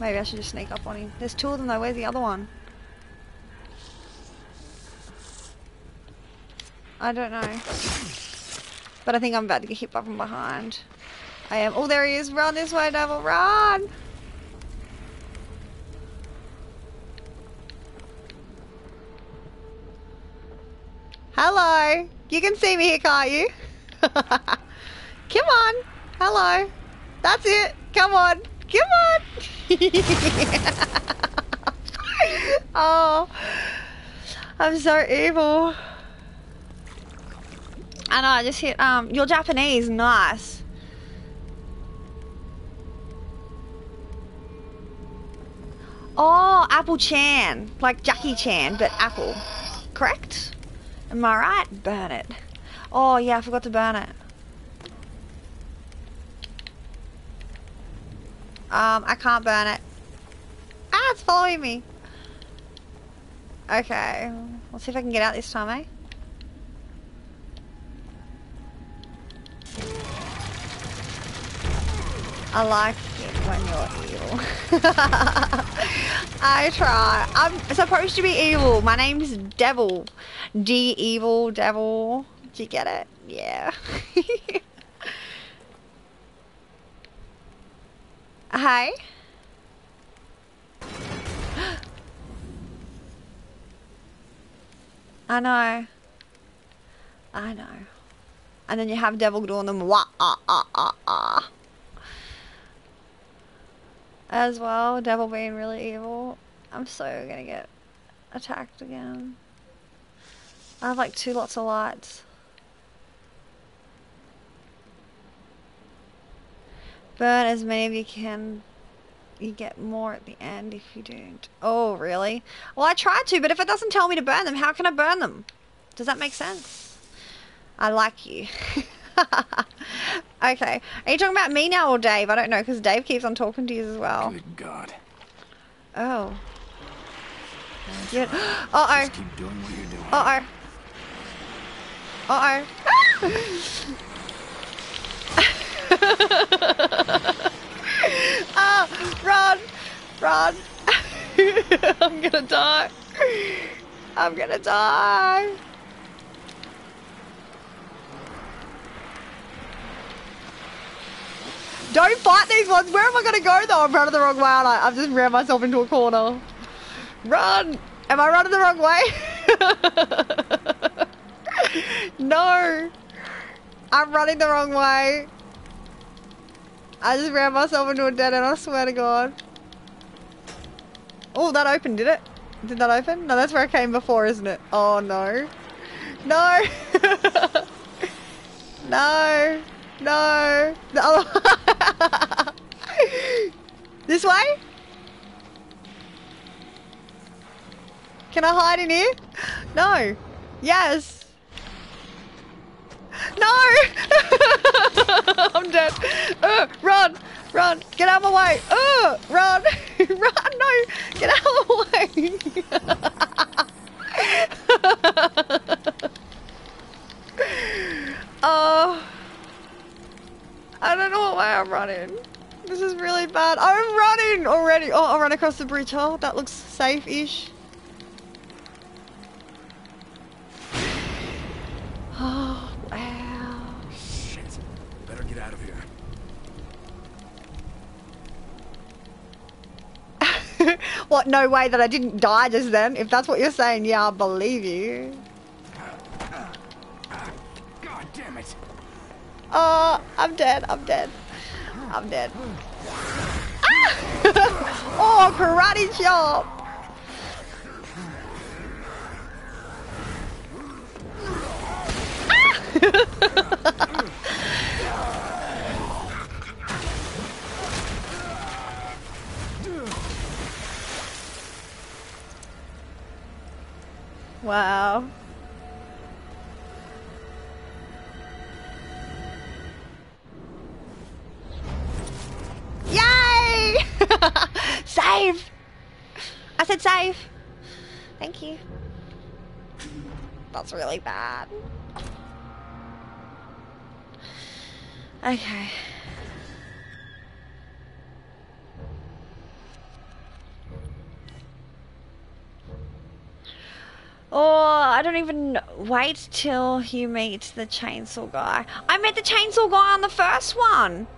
Maybe I should just sneak up on him. There's two of them though. Where's the other one? I don't know. But I think I'm about to get hit by from behind. I am. Oh, there he is. Run this way, devil. Run! Hello. You can see me here, can't you? Come on. Hello. That's it. Come on. Come on. oh. I'm so evil. I know, I just hit, um, you're Japanese. Nice. Oh, Apple Chan. Like Jackie Chan, but Apple. Correct? Am I right? Burn it. Oh, yeah, I forgot to burn it. Um, I can't burn it. Ah, it's following me. Okay. Let's see if I can get out this time, eh? I like it when you're evil. I try. I'm supposed to be evil. My name's Devil. D evil devil. Do you get it? Yeah. Hi. I know. I know. And then you have Devil doing them wah ah ah ah ah. As well, Devil being really evil. I'm so gonna get attacked again. I have like two lots of lights. Burn as many of you can. You get more at the end if you don't. Oh, really? Well, I tried to, but if it doesn't tell me to burn them, how can I burn them? Does that make sense? I like you. okay. Are you talking about me now or Dave? I don't know, because Dave keeps on talking to you as well. Good God. Oh. Yeah. Uh-oh. Just keep doing what you're doing. Uh-oh. Uh-oh. ah, run! Run! I'm gonna die. I'm gonna die. Don't fight these ones. Where am I gonna go though? I'm running the wrong way, aren't I? I've just ran myself into a corner. Run! Am I running the wrong way? no! I'm running the wrong way. I just ran myself into a dead end, I swear to God. Oh, that opened, did it? Did that open? No, that's where I came before, isn't it? Oh, no. No! no! No! The other This way? Can I hide in here? No. Yes. No! I'm dead. Uh, run! Run! Get out of my way! Uh, run! run! No! Get out of the way! oh. I don't know way I'm running. This is really bad. I'm running already. Oh, I'll run across the bridge. Oh, that looks safe-ish. Oh, wow. Shit. Better get out of here. what, no way that I didn't die just then? If that's what you're saying, yeah, I believe you. God damn it. Oh, I'm dead, I'm dead. I'm dead. Ah! oh, karate chop! Wow. Yay! save! I said save. Thank you. That's really bad. Okay. Oh, I don't even wait till you meet the chainsaw guy. I met the chainsaw guy on the first one.